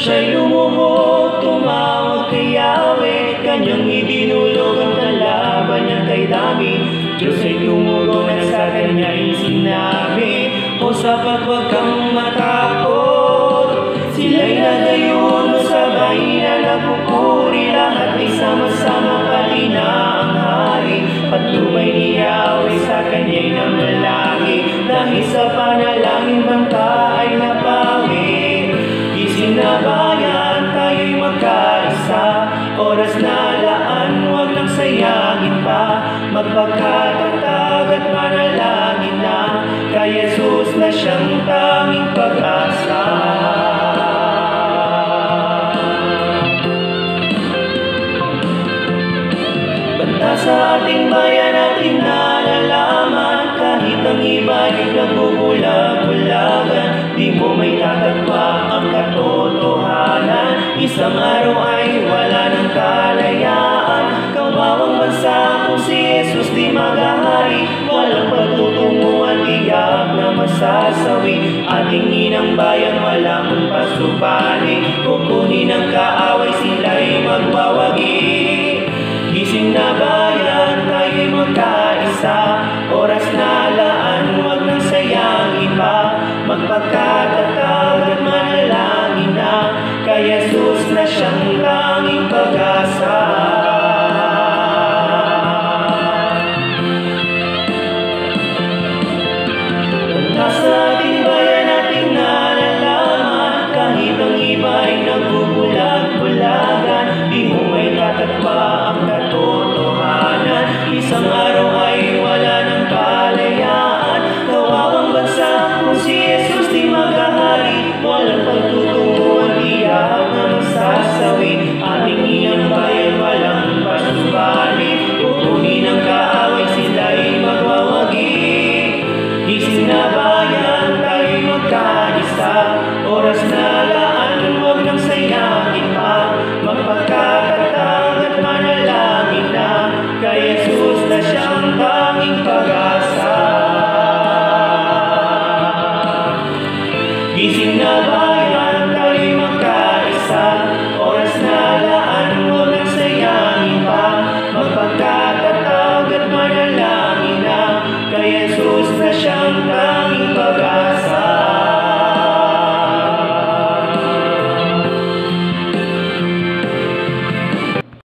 Siya'y lumuhod, tumawag kay Yahweh Kanyang ibinulog ang kalaban niya kay David Diyos ay tumugon at sa kanya'y sinabi O sapat wag kang matakot. Sila'y nagayon mo sabay na nagpupuri Lahat ay sama-sama Oras na laan, huwag nang sayangin pa. Magpagkatatag at manalangin na. Kay Jesus na siyang tanging pag-asa. Banta sa ating bayan ating nalalaman Kahit ang iba ay nagbubulag-bulagan Di mo may tatagpa ang katotohanan. Isang araw pasubali Kukunin ang kaaway sila'y magwawagi Gising na bayan, tayo'y magkaisa. Oras na laan, huwag nang sayangin pa Magpagkatatag at manalangin na. Kay Jesus na siyang tanging pag-asa magkaisa Oras na